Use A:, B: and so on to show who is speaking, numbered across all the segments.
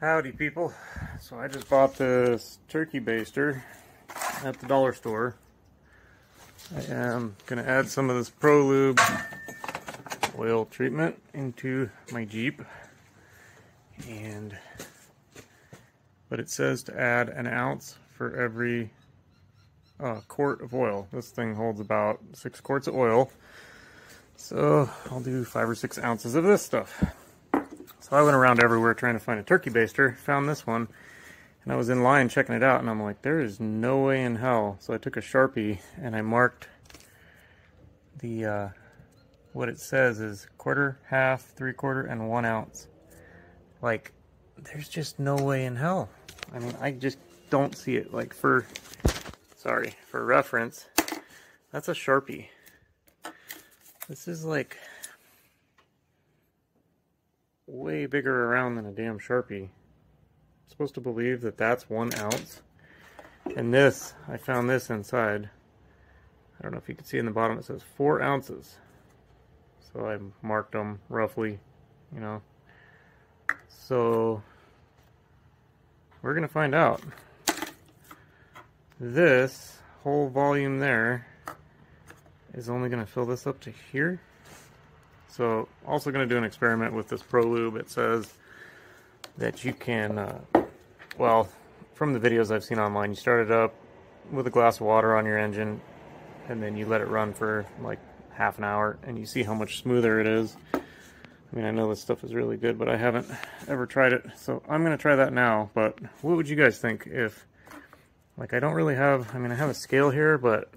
A: Howdy people. So I just bought this turkey baster at the dollar store. I am going to add some of this ProLube oil treatment into my Jeep. And but it says to add an ounce for every uh, quart of oil. This thing holds about six quarts of oil. So I'll do five or six ounces of this stuff. So I went around everywhere trying to find a turkey baster, found this one, and I was in line checking it out, and I'm like, there is no way in hell. So I took a Sharpie and I marked the, uh, what it says is quarter, half, three quarter, and one ounce. Like, there's just no way in hell. I mean, I just don't see it. Like, for, sorry, for reference, that's a Sharpie. This is like way bigger around than a damn Sharpie. I'm supposed to believe that that's one ounce. And this, I found this inside. I don't know if you can see in the bottom, it says four ounces. So I marked them roughly, you know. So we're going to find out. This whole volume there is only going to fill this up to here. So also going to do an experiment with this ProLube. It says that you can, uh, well, from the videos I've seen online, you start it up with a glass of water on your engine and then you let it run for like half an hour and you see how much smoother it is. I mean, I know this stuff is really good, but I haven't ever tried it. So I'm going to try that now. But what would you guys think if, like, I don't really have, I mean, I have a scale here, but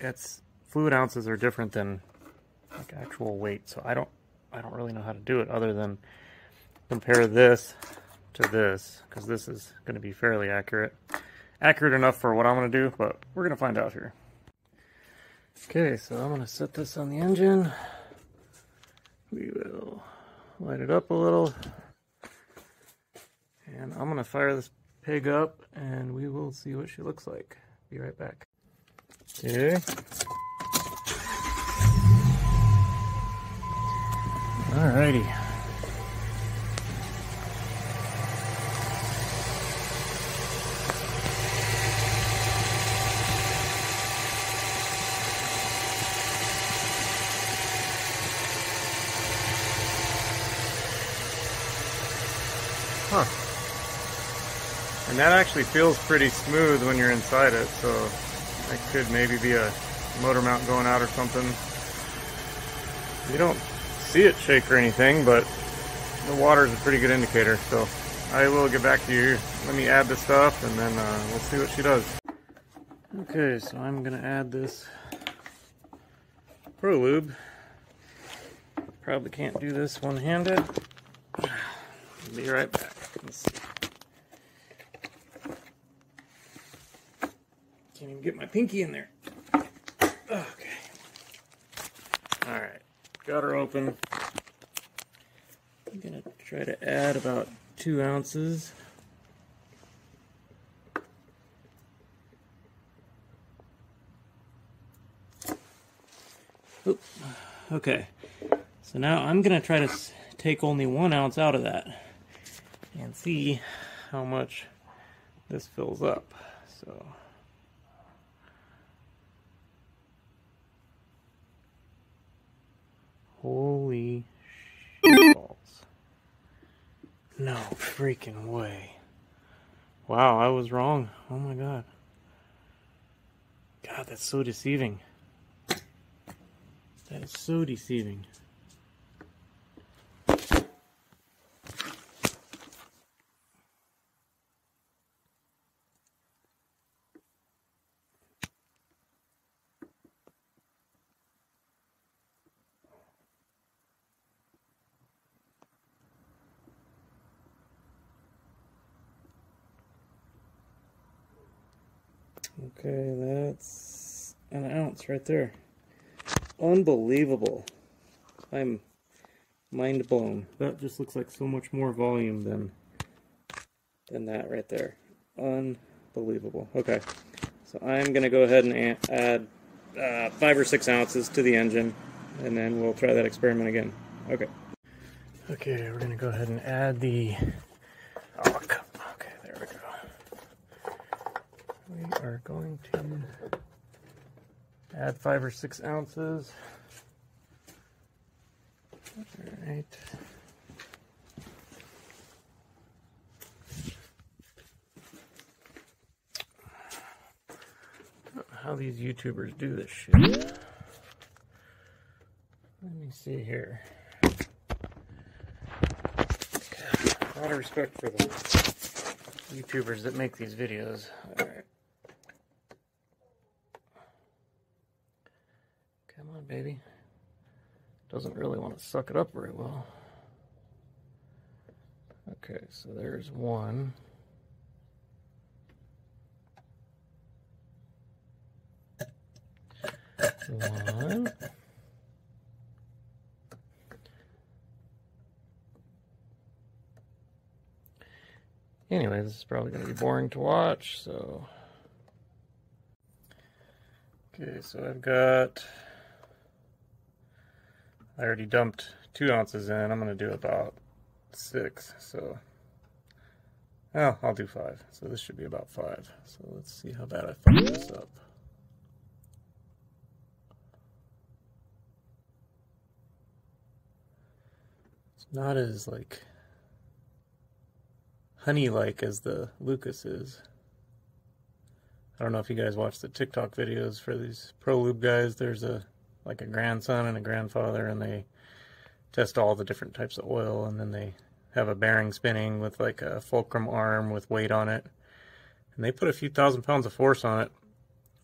A: it's, fluid ounces are different than like actual weight. So I don't I don't really know how to do it other than compare this to this because this is going to be fairly accurate. Accurate enough for what I'm going to do, but we're going to find out here. Okay, so I'm going to set this on the engine. We will light it up a little. And I'm going to fire this pig up and we will see what she looks like. Be right back. Okay, Alrighty. Huh. And that actually feels pretty smooth when you're inside it, so that could maybe be a motor mount going out or something. You don't see it shake or anything, but the water is a pretty good indicator. So I will get back to you. Let me add the stuff and then uh, we'll see what she does. Okay, so I'm to add this ProLube. Probably can't do this one-handed. Be right back. Can't even get my pinky in there. Okay. Got her open. I'm gonna try to add about two ounces. Oop. Okay, so now I'm gonna try to take only one ounce out of that and see how much this fills up. So. No freaking way. Wow, I was wrong. Oh my god. God, that's so deceiving. That is so deceiving. Okay, that's an ounce right there. Unbelievable. I'm mind blown. That just looks like so much more volume than than that right there. Unbelievable. Okay, so I'm going to go ahead and add uh, five or six ounces to the engine, and then we'll try that experiment again. Okay. Okay, we're going to go ahead and add the we are going to add five or six ounces. All right. How these YouTubers do this shit. Let me see here. A lot of respect for the YouTubers that make these videos. Alright. Come on, baby. Doesn't really want to suck it up very well. Okay, so there's one. One. Anyway, this is probably going to be boring to watch, so. Okay, so I've got. I already dumped two ounces in. I'm going to do about six, so. Oh, I'll do five. So this should be about five. So let's see how bad I fucked this up. It's not as like honey like as the Lucas is. I don't know if you guys watch the TikTok videos for these ProLube guys. There's a like a grandson and a grandfather, and they test all the different types of oil, and then they have a bearing spinning with like a fulcrum arm with weight on it, and they put a few thousand pounds of force on it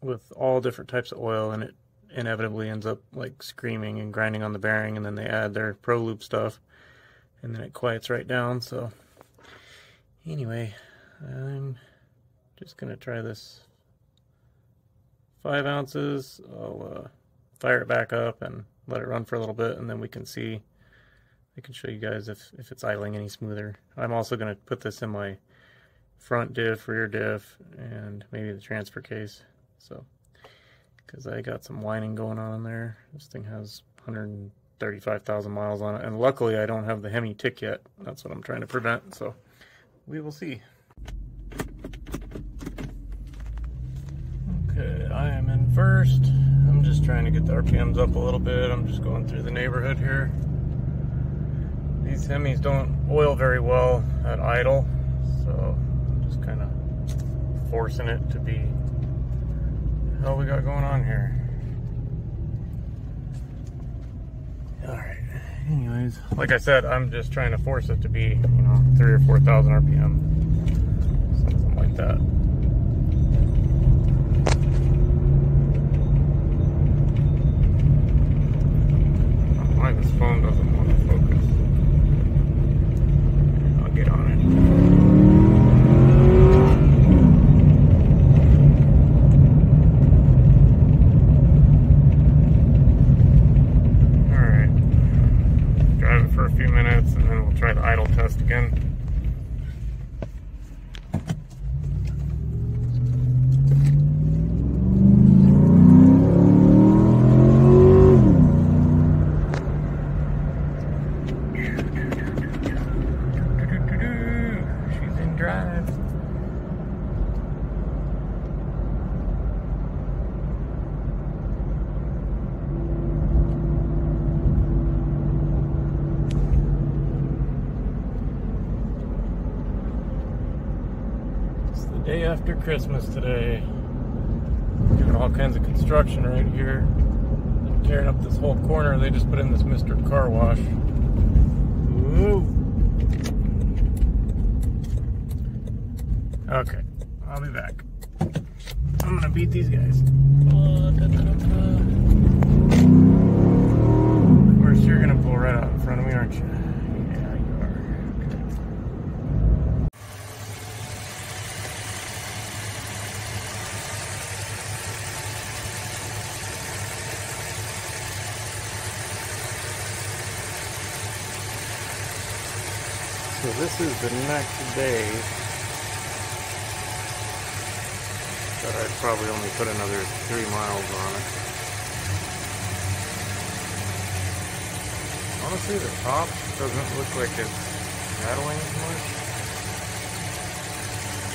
A: with all different types of oil, and it inevitably ends up like screaming and grinding on the bearing, and then they add their ProLube stuff, and then it quiets right down. So Anyway, I'm just to try this five ounces. I'll uh, fire it back up and let it run for a little bit, and then we can see. I can show you guys if, if it's idling any smoother. I'm also going to put this in my front diff, rear diff, and maybe the transfer case. So, because I got some whining going on there. This thing has 135,000 miles on it, and luckily I don't have the Hemi tick yet. That's what I'm trying to prevent. So we will see. Okay, I am in first. Trying to get the RPMs up a little bit. I'm just going through the neighborhood here. These Hemis don't oil very well at idle, so just kind of forcing it to be the hell we got going on here. Alright anyways, like I said, I'm just trying to force it to be, you know, three or 4,000 RPM. Something like that. This phone doesn't want to focus. I'll get on it. try the idle test again. She's in drive. day after Christmas today. Doing all kinds of construction right here. Tearing up this whole corner. They just put in this Mr. Car Wash. Ooh. Okay, I'll be back. I'm gonna beat these guys. Of course, you're gonna pull right out in front of me, aren't you? So this is the next day that I'd probably only put another three miles on it. Honestly, the top doesn't look like it's rattling as much.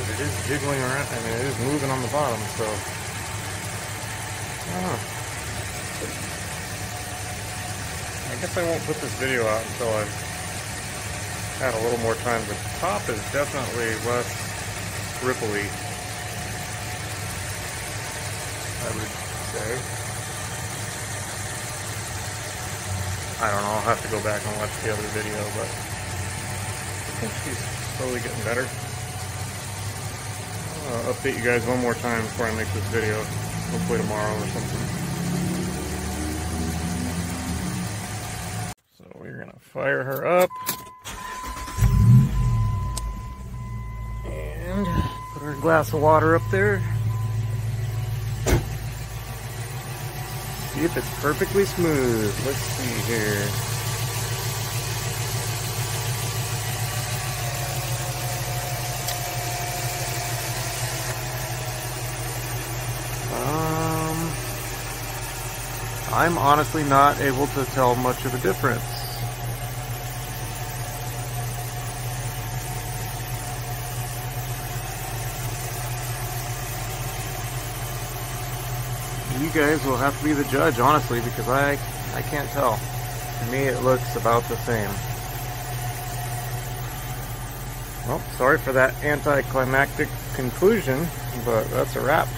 A: but it is jiggling around, I mean, it is moving on the bottom, so. Ah. I guess I won't put this video out until I've had a little more time. The top is definitely less ripply, I would say. I don't know, I'll have to go back and watch the other video, but I think she's slowly getting better. I'll update you guys one more time before I make this video, hopefully tomorrow or something. So we're gonna fire her up. Glass of water up there. See if it's perfectly smooth. Let's see here. Um, I'm honestly not able to tell much of a difference. You guys will have to be the judge, honestly, because I I can't tell. To me, it looks about the same. Well, sorry for that anticlimactic conclusion, but that's a wrap.